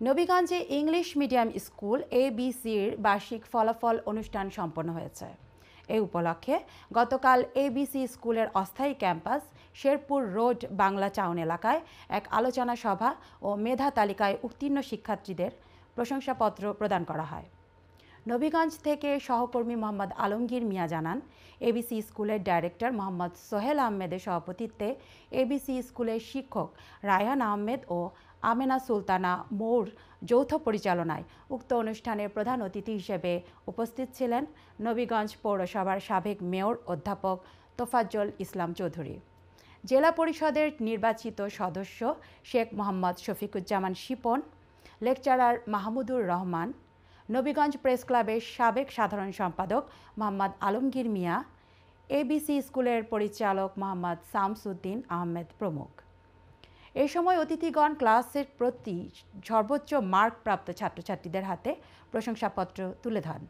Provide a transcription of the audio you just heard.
নবীগঞ্জে English medium school এবিসির বার্ষিক ফলাফল অনুষ্ঠান সম্পন্ন হয়েছে। এ উপলক্ষে গতকাল এবিসি স্কুলের অস্থায়ী campus Sherpur road Bangla town এলাকায় এক আলোচনা সভা ও মেধা তালিকায় উত্তীর্ণ শিক্ষার্থীদের প্রশংসাপত্র প্রদান করা হয়। নবীগঞ্জ থেকে সহকর্মী মোহাম্মদ আলমগীর মিয়া জানান এবিসি স্কুলের ডাইরেক্টর মোহাম্মদ সোহেল আহমেদের সভাপতিত্বে এবিসি স্কুলের শিক্ষক রায়হান আহমেদ ও আমেনা সুলতানা মৌর যৌথ পরিচালনায় উক্ত অনুষ্ঠানের প্রধান অতিথি হিসেবে উপস্থিত ছিলেন নবীগঞ্জ পৌরসভার সাবেক মেয়র অধ্যাপক তোফাজ্জল ইসলাম চৌধুরী। জেলা পরিষদের নির্বাচিত সদস্য শেখ মোহাম্মদ শফিকুজ্জামান শিপন, লেকচারার মাহমুদুর রহমান নবীগঞ্জ প্রেস ক্লাবের সাবেক সাধারণ সম্পাদক মোহাম্মদ আলমগীর মিয়া এবিসি স্কুলের পরিচালক মোহাম্মদ শামসুদ্দিন আহমেদ প্রমুখ। এ সময় অতিথিগণ ক্লাসের প্রতি সর্বোচ্চ মার্কপ্রাপ্ত ছাত্রছাত্রীদের হাতে প্রশংসাপত্র তুলে ধরেন।